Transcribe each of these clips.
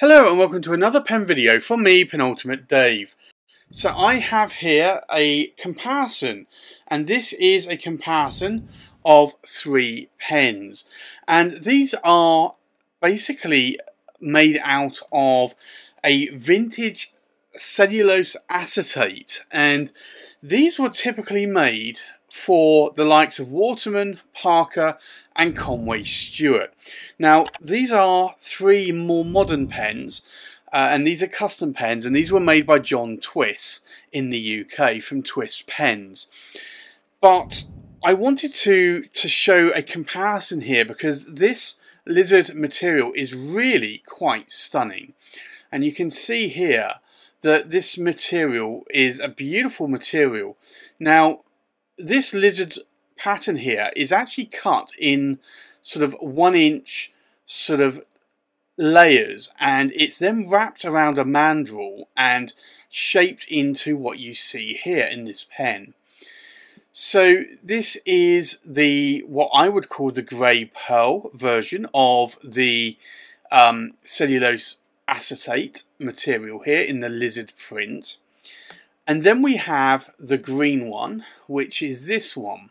Hello and welcome to another pen video from me, Penultimate Dave. So I have here a comparison and this is a comparison of three pens and these are basically made out of a vintage cellulose acetate and these were typically made for the likes of Waterman, Parker and Conway Stewart. Now these are three more modern pens uh, and these are custom pens and these were made by John Twiss in the UK from Twiss Pens. But I wanted to, to show a comparison here because this lizard material is really quite stunning. And you can see here that this material is a beautiful material. Now, this lizard pattern here is actually cut in sort of one inch sort of layers and it's then wrapped around a mandrel and shaped into what you see here in this pen. So this is the what I would call the grey pearl version of the um, cellulose acetate material here in the lizard print. And then we have the green one, which is this one.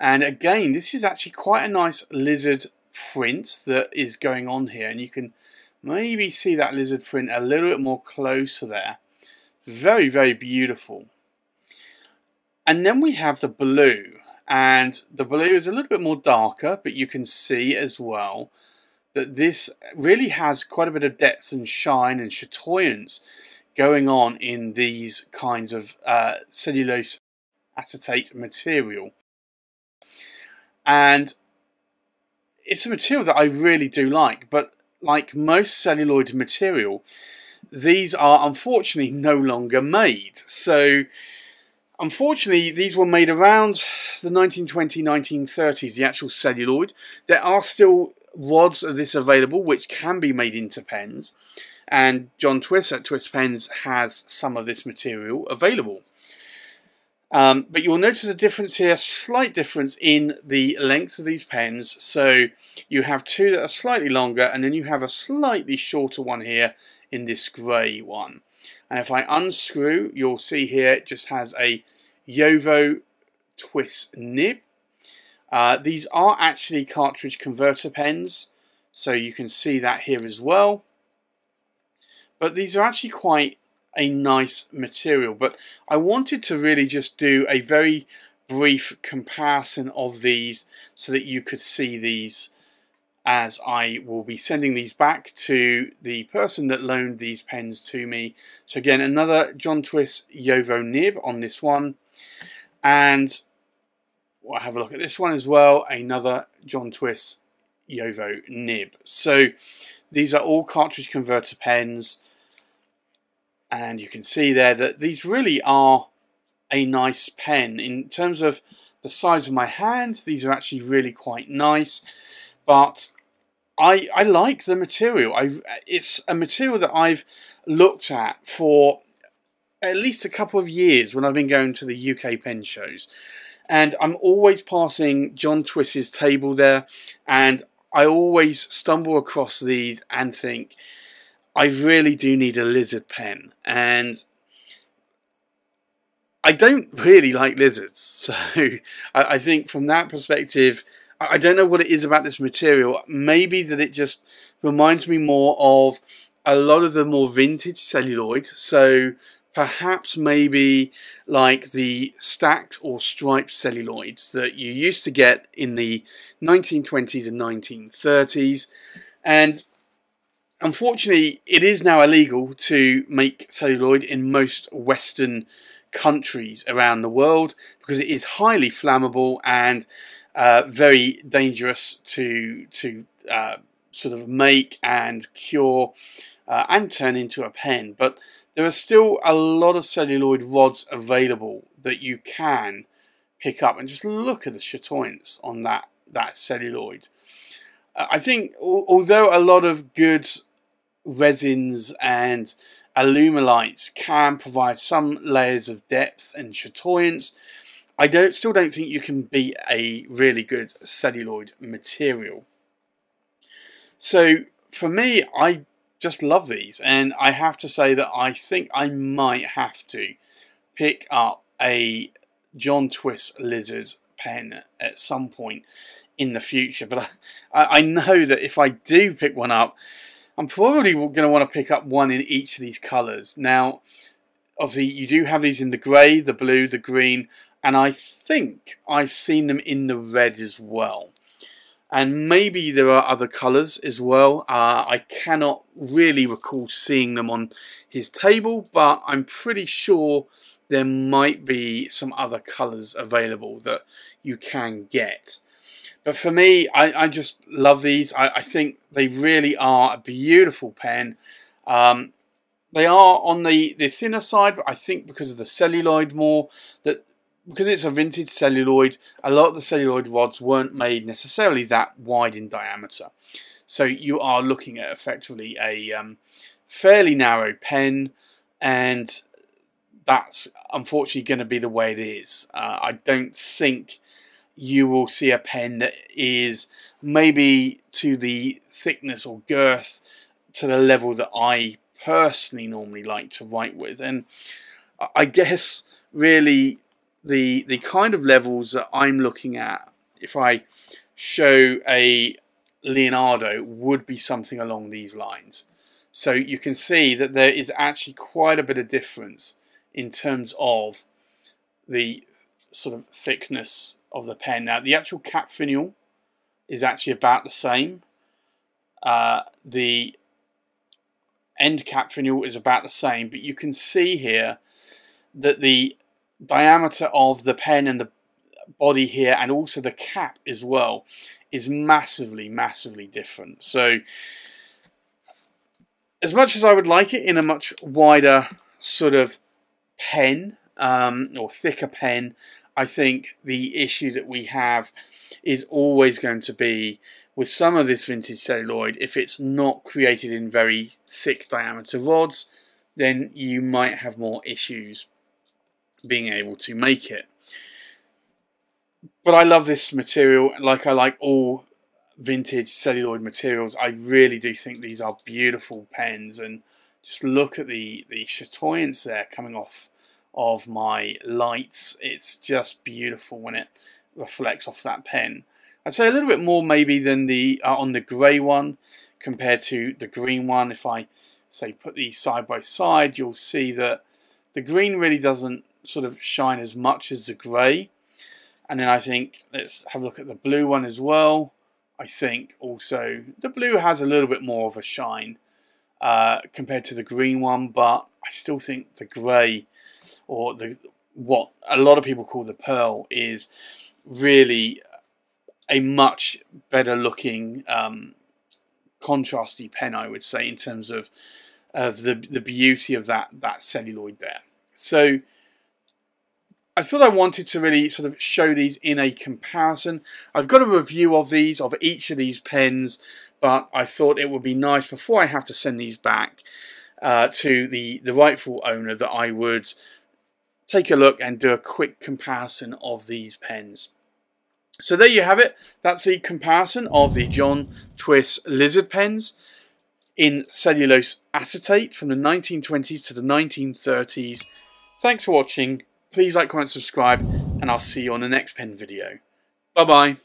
And again, this is actually quite a nice lizard print that is going on here. And you can maybe see that lizard print a little bit more closer there. Very, very beautiful. And then we have the blue. And the blue is a little bit more darker, but you can see as well that this really has quite a bit of depth and shine and chatoyance going on in these kinds of uh, cellulose acetate material. And it's a material that I really do like, but like most celluloid material, these are unfortunately no longer made. So, unfortunately, these were made around the 1920s, 1930s, the actual celluloid. There are still rods of this available, which can be made into pens and John Twiss at Twiss Pens has some of this material available. Um, but you'll notice a difference here, slight difference in the length of these pens. So you have two that are slightly longer and then you have a slightly shorter one here in this grey one. And if I unscrew, you'll see here it just has a JoWo Twiss nib. Uh, these are actually cartridge converter pens, so you can see that here as well. But these are actually quite a nice material. But I wanted to really just do a very brief comparison of these so that you could see these as I will be sending these back to the person that loaned these pens to me. So again, another John Twiss JoWo nib on this one. And we'll have a look at this one as well, another John Twiss JoWo nib. So these are all cartridge converter pens. And you can see there that these really are a nice pen. In terms of the size of my hand these are actually really quite nice. But I I like the material. I it's a material that I've looked at for at least a couple of years when I've been going to the UK pen shows and I'm always passing John Twiss's table there and I always stumble across these and think I really do need a lizard pen, and I don't really like lizards, so I, I think from that perspective, I, I don't know what it is about this material. Maybe that it just reminds me more of a lot of the more vintage celluloid, so perhaps maybe like the stacked or striped celluloids that you used to get in the 1920s and 1930s. And Unfortunately, it is now illegal to make celluloid in most Western countries around the world because it is highly flammable and uh, very dangerous to to uh, sort of make and cure uh, and turn into a pen. But there are still a lot of celluloid rods available that you can pick up and just look at the chatoyance on that that celluloid. Uh, I think although a lot of good resins and Alumilites can provide some layers of depth and chatoyance. I don't still don't think you can beat a really good celluloid material. So for me, I just love these, and I have to say that I think I might have to pick up a John Twiss Lizard pen at some point in the future. But I, I know that if I do pick one up, I'm probably going to want to pick up one in each of these colours. Now, obviously, you do have these in the grey, the blue, the green, and I think I've seen them in the red as well. And maybe there are other colours as well. Uh, I cannot really recall seeing them on his table, but I'm pretty sure there might be some other colours available that you can get. But for me, I, I just love these. I, I, think they really are a beautiful pen. Um, they are on the, the thinner side, but I think because of the celluloid more, that because it's a vintage celluloid, a lot of the celluloid rods weren't made necessarily that wide in diameter. So you are looking at effectively a um, fairly narrow pen, and that's unfortunately going to be the way it is. Uh, I don't think you will see a pen that is maybe to the thickness or girth to the level that I personally normally like to write with. And I guess really the the kind of levels that I'm looking at, if I show a Leonardo, would be something along these lines. So you can see that there is actually quite a bit of difference in terms of the sort of thickness of the pen. Now, the actual cap finial is actually about the same. Uh, the end cap finial is about the same, but you can see here that the diameter of the pen and the body here and also the cap as well is massively, massively different. So, as much as I would like it in a much wider sort of pen um, or thicker pen, I think the issue that we have is always going to be with some of this vintage celluloid, if it's not created in very thick diameter rods, then you might have more issues being able to make it. But I love this material, like I like all vintage celluloid materials. I really do think these are beautiful pens, and just look at the the chatoyance there coming off of my lights. It's just beautiful when it reflects off that pen. I'd say a little bit more maybe than the uh, on the grey one compared to the green one. If I say put these side by side, you'll see that the green really doesn't sort of shine as much as the grey. And then I think let's have a look at the blue one as well. I think also the blue has a little bit more of a shine uh, compared to the green one, but I still think the grey or the what a lot of people call the pearl is really a much better looking um, contrasty pen, I would say, in terms of of the the beauty of that that celluloid there. So I thought I wanted to really sort of show these in a comparison. I've got a review of these, of each of these pens, but I thought it would be nice before I have to send these back uh, to the, the rightful owner that I would take a look and do a quick comparison of these pens. So there you have it. That's the comparison of the John Twiss Lizard pens in cellulose acetate from the 1920s to the 1930s. Thanks for watching. Please like, comment, subscribe, and I'll see you on the next pen video. Bye-bye.